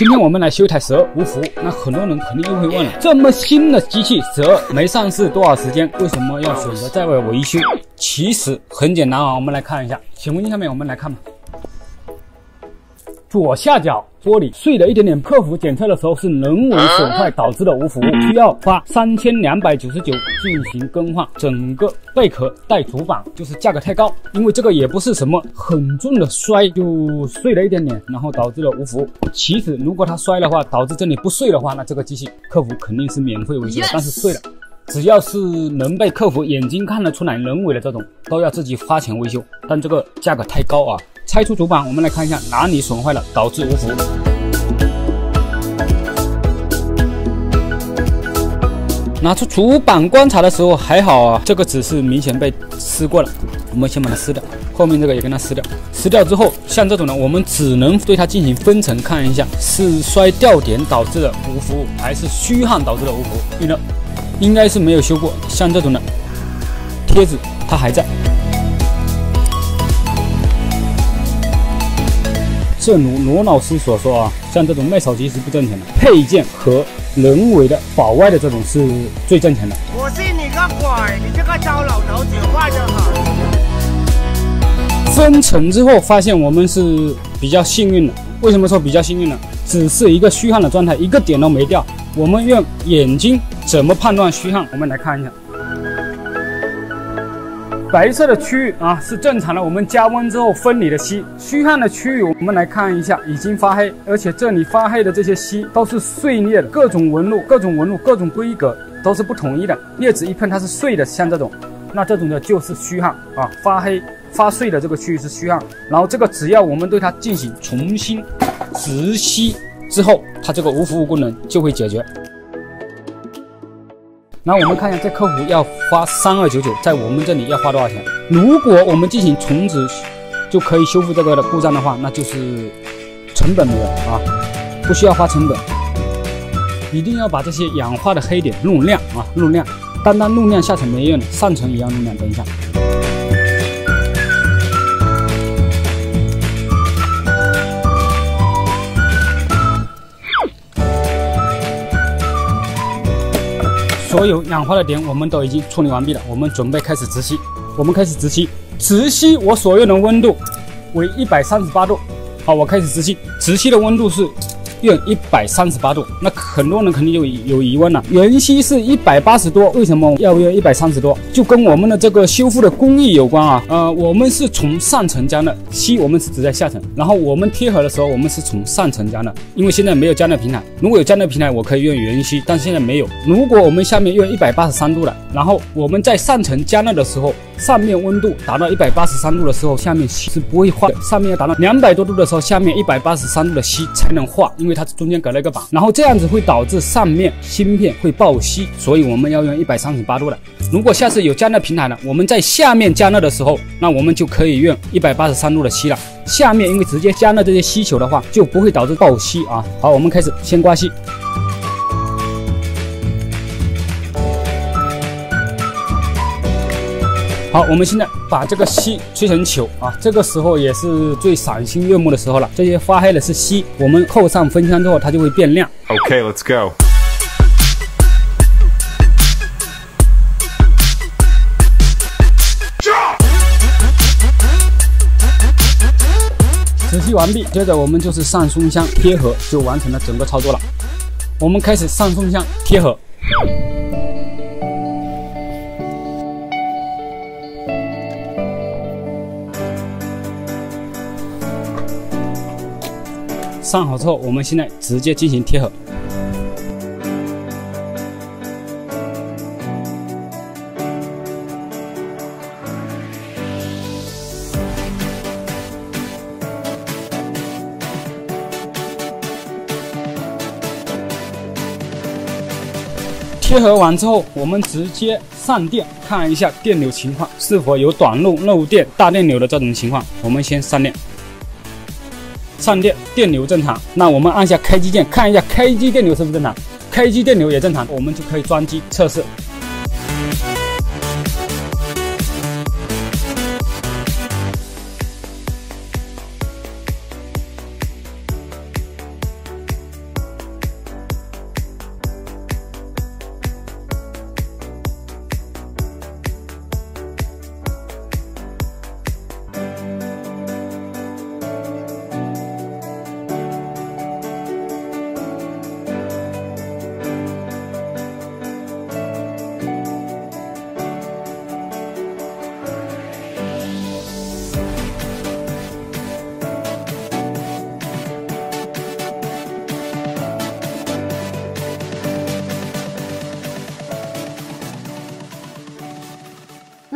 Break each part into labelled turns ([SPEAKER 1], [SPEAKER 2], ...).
[SPEAKER 1] 今天我们来修一台十二无福，那很多人肯定又会问了，这么新的机器十二没上市多少时间，为什么要选择在外维修？其实很简单啊，我们来看一下，显微镜下面我们来看吧。左下角玻璃碎了一点点，客服检测的时候是人为损坏导致的无服务，需要花三千两百九十九进行更换整个贝壳带主板，就是价格太高。因为这个也不是什么很重的摔就碎了一点点，然后导致了无服务。其实如果它摔的话，导致这里不碎的话，那这个机器客服肯定是免费维修。但是碎了，只要是能被客服眼睛看得出来人为的这种，都要自己花钱维修。但这个价格太高啊。拆除主板，我们来看一下哪里损坏了导致无腐。拿出主板观察的时候还好啊，这个纸是明显被撕过了。我们先把它撕掉，后面这个也跟它撕掉。撕掉之后，像这种呢，我们只能对它进行分层看一下，是摔掉点导致的无腐，还是虚焊导致的无腐？对了，应该是没有修过。像这种的贴纸，它还在。正如罗老师所说啊，像这种卖手机是不挣钱的，配件和人为的保外的这种是最挣钱的。我信你个鬼！你这个糟老头子坏得很。分层之后发现我们是比较幸运的，为什么说比较幸运呢？只是一个虚焊的状态，一个点都没掉。我们用眼睛怎么判断虚焊？我们来看一下。白色的区域啊是正常的，我们加温之后分离的锡。虚焊的区域，我们来看一下，已经发黑，而且这里发黑的这些锡都是碎裂的，各种纹路、各种纹路、各种规格都是不统一的。镊子一碰它是碎的，像这种，那这种的就是虚焊啊，发黑发碎的这个区域是虚焊。然后这个只要我们对它进行重新直吸之后，它这个无服务功能就会解决。那我们看一下，这客服要花三二九九，在我们这里要花多少钱？如果我们进行重置，就可以修复这个的故障的话，那就是成本没有啊，不需要花成本。一定要把这些氧化的黑点弄亮啊，弄亮。单单弄亮下层没用的，上层也要弄亮。等一下。所有氧化的点我们都已经处理完毕了，我们准备开始直吸。我们开始直吸，直吸我所用的温度为一百三十八度。好，我开始直吸，直吸的温度是。用一百三十八度，那很多人肯定就有疑问了。原锡是一百八十多，为什么要用一百三十多？就跟我们的这个修复的工艺有关啊。呃，我们是从上层加热，锡我们是只在下层，然后我们贴合的时候，我们是从上层加热。因为现在没有加热平台，如果有加热平台，我可以用原锡，但是现在没有。如果我们下面用一百八十三度了，然后我们在上层加热的时候，上面温度达到一百八十三度的时候，下面锡是不会化的。上面要达到两百多度的时候，下面一百八十三度的锡才能化，因为。因为它中间隔了一个板，然后这样子会导致上面芯片会爆锡，所以我们要用一百三十八度的。如果下次有加热平台了，我们在下面加热的时候，那我们就可以用一百八十三度的锡了。下面因为直接加热这些锡球的话，就不会导致爆锡啊。好，我们开始先刮锡。好，我们现在把这个锡吹成球啊，这个时候也是最赏心悦目的时候了。这些发黑的是锡，我们扣上风枪之后，它就会变亮。
[SPEAKER 2] OK，let's go。
[SPEAKER 1] 仔细完毕，接着我们就是上松香贴合，就完成了整个操作了。我们开始上松香贴合。上好之后，我们现在直接进行贴合。贴合完之后，我们直接上电，看一下电流情况是否有短路、漏电、大电流的这种情况。我们先上电。上电电流正常，那我们按下开机键看一下开机电流是不是正常，开机电流也正常，我们就可以装机测试。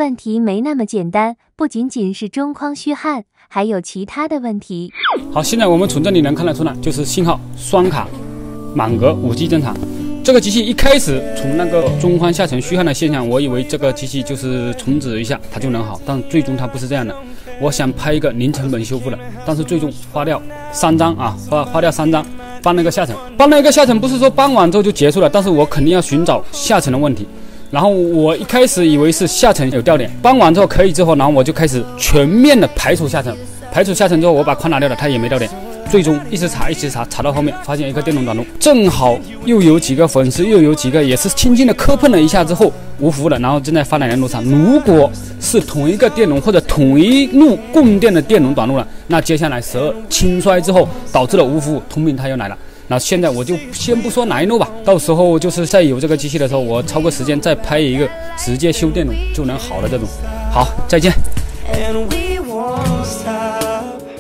[SPEAKER 2] 问题没那么简单，不仅仅是中框虚焊，还有其他的问题。
[SPEAKER 1] 好，现在我们从这里能看得出来，就是信号双卡满格五 G 正常。这个机器一开始从那个中框下沉虚焊的现象，我以为这个机器就是重置一下它就能好，但最终它不是这样的。我想拍一个零成本修复的，但是最终花掉三张啊，花花掉三张，搬了一个下沉，搬了一个下沉，不是说搬完之后就结束了，但是我肯定要寻找下沉的问题。然后我一开始以为是下沉有掉点，搬完之后可以之后，然后我就开始全面的排除下沉，排除下沉之后，我把框拿掉了，它也没掉点。最终一直查，一直查，查到后面发现一个电容短路，正好又有几个粉丝，又有几个也是轻轻的磕碰了一下之后无服务了，然后正在发展的路上。如果是同一个电容或者同一路供电的电容短路了，那接下来十二轻摔之后导致了无服务，通病它又来了。那现在我就先不说哪一路吧，到时候就是再有这个机器的时候，我超个时间再拍一个直接修电路就能好了这种。好，再见。